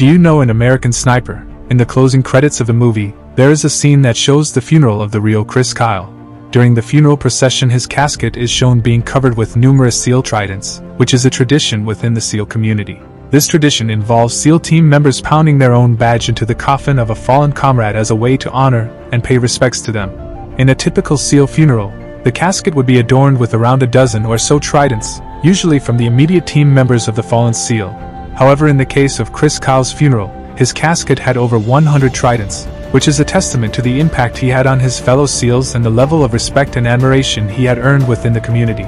Do you know an American Sniper? In the closing credits of the movie, there is a scene that shows the funeral of the real Chris Kyle. During the funeral procession, his casket is shown being covered with numerous SEAL tridents, which is a tradition within the SEAL community. This tradition involves SEAL team members pounding their own badge into the coffin of a fallen comrade as a way to honor and pay respects to them. In a typical SEAL funeral, the casket would be adorned with around a dozen or so tridents, usually from the immediate team members of the fallen SEAL. However, in the case of Chris Kyle's funeral, his casket had over 100 tridents, which is a testament to the impact he had on his fellow SEALs and the level of respect and admiration he had earned within the community.